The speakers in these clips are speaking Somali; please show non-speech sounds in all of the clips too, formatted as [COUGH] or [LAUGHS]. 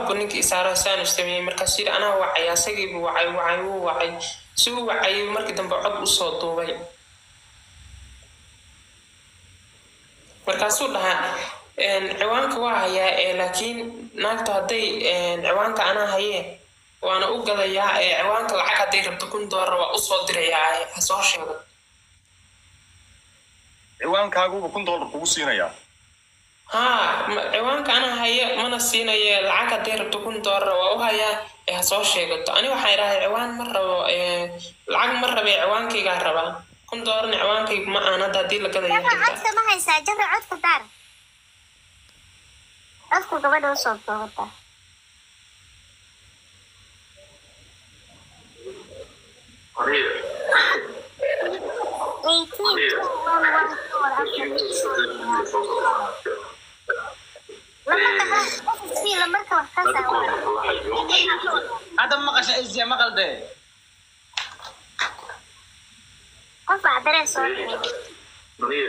ninkii isaara saanu sameeyey markaas yidhi anaa wacay asagiibu wacay wacay wuu wacay. Si u wacay markii dambe cod u soo duubay. Markaasuu dhahaa ciwaanka waa hayaa laakiin naagtu hadday ciwaanka anaa hayee waana u gadayaa ee ciwaanka lacag hadday rabto kun doolar waa u soo dirayaa ha soo sheego ciwaankaaguba kun dollar kugu siinayaa haa ciwaanka anaa haye mana siinaye lacag hadday rabto kun doolar waa u hayaa ee ha soo sheegato. Ani waxaa idhahay ciwaan ma rabo lacag ma rabe ciwaankaygaa rabaa. Kun doolarna ciwaankaygu ma aan hadda haddii la gadaya baa dareen soo dhigay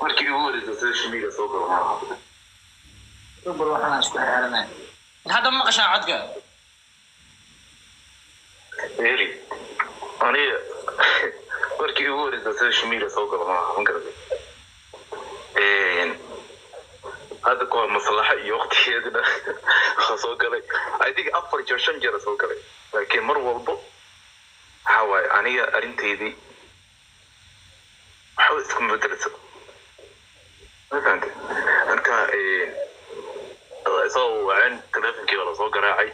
markii ugu horeysa social media soo galo bal waxaan isku xeeranay hadda maqashaa codka heli aniga markii ugu horeysa social media soo galo maaha ma garatay hadda kahor maslaxa iyo waqtigeedana [LAUGHS] waa soo galay. I think afar jeer shan jeer soo galay. Laakiin mar walbo waxa waaye aniga arrinteydii waxba iskuma fahante marka isagoo waceen telefonkii baa la soo garaacay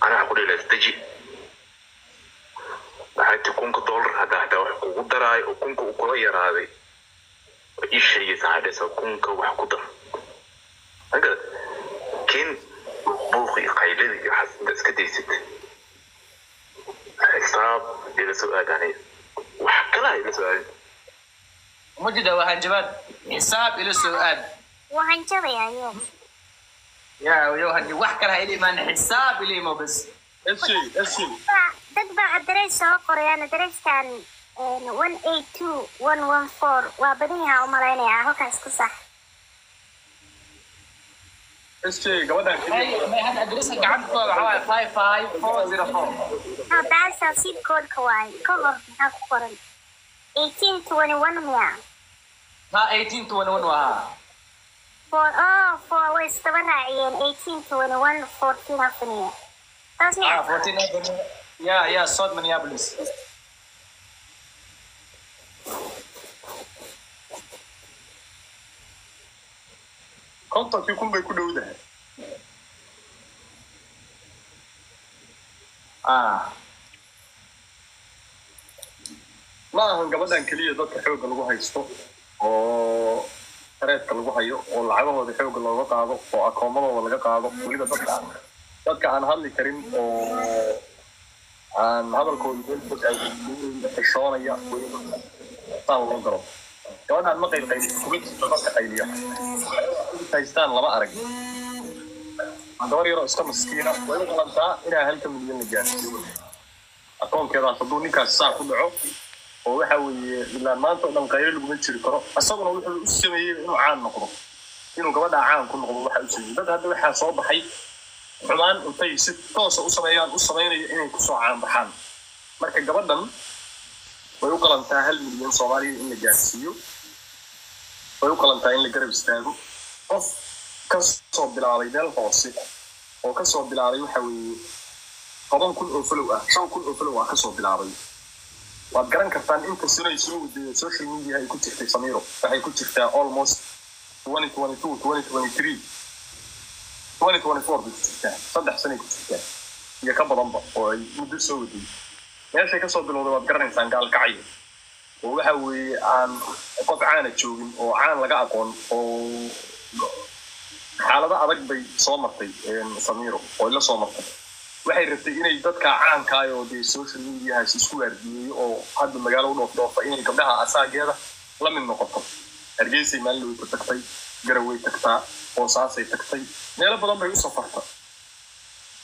anaa ku dhila isdeji waxay ti kunka dollar? Hadda hataa wax kugu daraayo oo kunka uu kula yaraaday iishayay saxaadheesa kunka wax ku dar magarad keen buuq iyo qaylada iyo xasinta iska daysad xisaab ila soo aadanaya wax kalaha ila soo aadan uma jida waa hanjabaad xisaab ila soo aad waa hanjabaya يا يا هني وحكرها إلي من حساب إلي مو بس أسي أسي تتبع الدرس سوق قريانة درس كان one eight two one one four. Waa badan yahaa u malaynayaa halkaas ku sax eshay gabadhan keliya may hadda adreska gacantooda waxaa waaye five five four zero four? No daasa sid koodhka waaye ka hor maxaa ku qoran eighteen twenty one miya ha eighteen twenty one waa ha for oh for way isdaba raaciyeen eighteen twenty one fourteen afaniya taas ah miya fourteen avenue ya ya south minneapolis kontonkii kun bay ku dhowdahay ah ma ahan gabadhan keliya dadka xoogga lagu haysto oo tareedka lagu hayo oo lacagahooda xoogga looga qaado oo akoomadooda laga qaado weliba dadka dadka aan hadli karin oo aan hadalkooda xishoonaya weliba saan loo galo gabadhan ma qaylqayli kuma jirto dadka qayliya haystaan lama arag gabar yaroo iska maskiina way u qalantaa inaa halka milyan la gaarsiiyo akoonkeedaas hadduu ninkaas saa ku dhaco oo waxa weeye ilaan maanta oo dhan qaylo laguma jiri karo isaguna wuxuu u sameeyey inuu caan noqdo inuu gabadha caan ku noqdo waxa u sameeyey dad hadda waxaa soo baxay xumaan intay si toosa u sameeyaan u samaynaya inay kusoo caan baxaan marka gabadhan way u qalantaa hal milyan soomaaliya in la gaarsiiyo way u qalantaa in la garab istaago qof ka soo bilaabay meel hoose oo ka soo bilaabay waxa toban kun oo falow ah shan kun oo falow ah ka soo bilaabay. Waad garan kartaan inta sanay soo wadaya social media ay ku jirtay samiro. Waxay ku jirtaa almost 2022 2023 2024 bay ku jirtaa saddex sanay ku jirtaa iyo ka badanba oo ay muddo soo waday meeshay ka soo bilowday waad garanaysaan gaalkacyo oo waxa weeye aan qof caana joogin oo caan laga aqoon oo xaalado adag bay soo martay samiro oo ila soo martay. Waxay rabtay inay dadka caankaay oo dee social mediahaas isku waardiyeeyo oo hadda magaalo u dhoof dhoofa inay gabdhaha asaageeda la mid noqoto. Hargeysay maalin way tagtay garaway tagtaa boosaasay tagtay meelo badan bay u safarta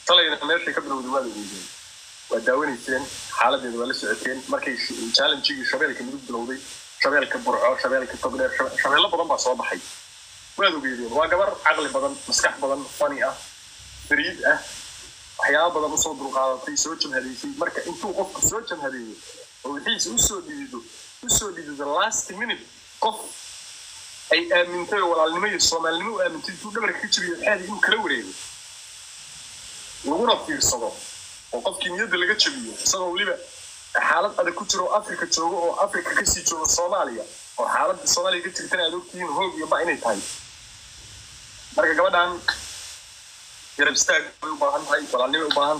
talayna meeshay ka bilowday waa la weydeen waa daawanayseen xaaladeeda waa la socoteen markay challengigii shabeelka midug bilowday shabeelka burco shabeelka togdheer shabeello badan baa soo baxay waad ogeedeen waa gabar caqli badan maskax badan fani ah fariid ah waxyaaba badan u soo dulqaadatay soo jamhadeysay marka intuu qofka soo jamhadeeyo oo wixiisa u soo dhidido u soo dhidido last minute qof ay aamintay oo walaalnimo iyo soomaalinimo u aamintay intuu dhabarka ka jabiyo xaadi inuu kala wareego laguna fiirsado oo qofkii niyadda laga jabiyo isagoo weliba xaalad adag ku jiro oo afrika joogo oo afrika ka sii jooga soomaaliya oo xaaladda soomaaliya ka jirtana aad ogtihiin hoog iyo ba inay tahay marka gabadhan garab istaag bay u baahan tahay walaalnimay u baahan